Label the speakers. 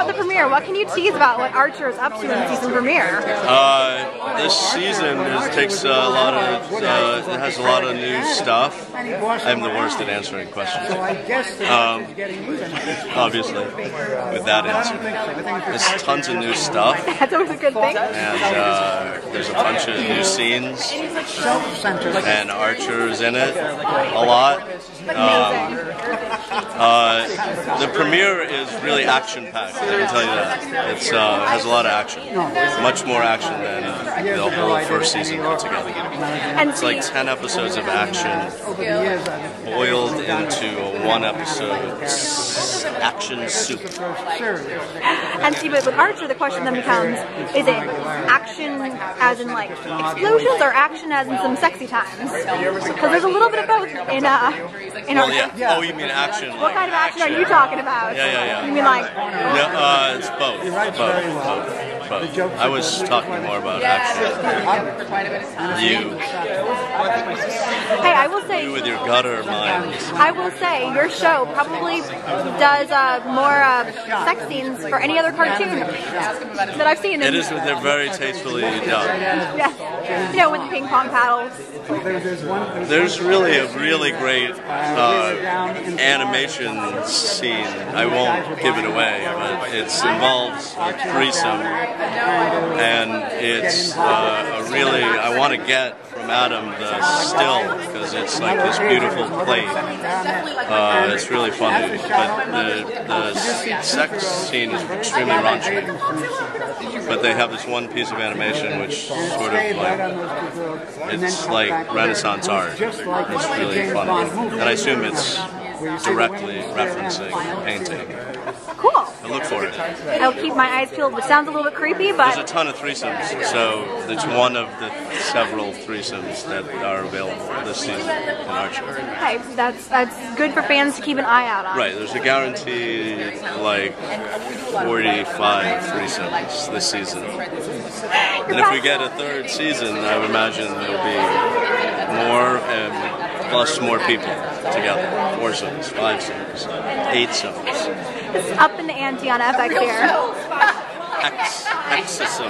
Speaker 1: about the premiere. What can you tease about what Archer is up to in the season premiere?
Speaker 2: Uh, this season is, takes a lot of, uh, it has a lot of new stuff. I'm the worst at answering questions. Um, obviously, with that answer. There's tons of new stuff,
Speaker 1: That's always a good thing.
Speaker 2: and uh, there's a bunch of new scenes, and Archer's in it a lot.
Speaker 1: Amazing.
Speaker 2: Uh, the premiere is really action packed. I can tell you that. It uh, has a lot of action, much more action than uh, the whole first season put together. It's like ten episodes of action boiled into a one episode action soup.
Speaker 1: And see, but with Archer, the question then becomes: Is it action as in like explosions, or action as in some sexy times? Because there's a little bit of both in uh in
Speaker 2: Well,
Speaker 1: Archer.
Speaker 2: yeah. Oh, you mean action?
Speaker 1: What kind of action are you talking about?
Speaker 2: Yeah, yeah, yeah.
Speaker 1: You mean like?
Speaker 2: No, uh, it's both. Both. Both. Both. I was talking more about action. You,
Speaker 1: Hey, I will say.
Speaker 2: you with your gutter mind.
Speaker 1: I will say your show probably does uh, more uh, sex scenes for any other cartoon that I've seen.
Speaker 2: It is. They're very tastefully done.
Speaker 1: Yeah. You know, with the ping pong paddles.
Speaker 2: There's really a really great uh, animation scene. I won't give it away, but it involves a threesome, and it's uh, a really. I want to get from Adam the still because it's like this beautiful plate. Uh, it's really funny, but the the sex scene is extremely raunchy. But they have this one piece of animation which sort of like it's like Renaissance art. It's really funny, and I assume it's directly referencing painting.
Speaker 1: Cool.
Speaker 2: I look for it.
Speaker 1: I'll keep my eyes peeled. It sounds a little bit creepy, but
Speaker 2: There's a ton of threesomes, so it's one of the several threesomes that are available this season in Archer.
Speaker 1: hey, that's that's good for fans to keep an eye out on.
Speaker 2: Right, there's a guaranteed like 45 threesomes this season. And if we get a third season, I would imagine there'll be more and plus more people together. Four sons, five sons, eight sons.
Speaker 1: It's up in the ante on FX here.
Speaker 2: Hex, hexism.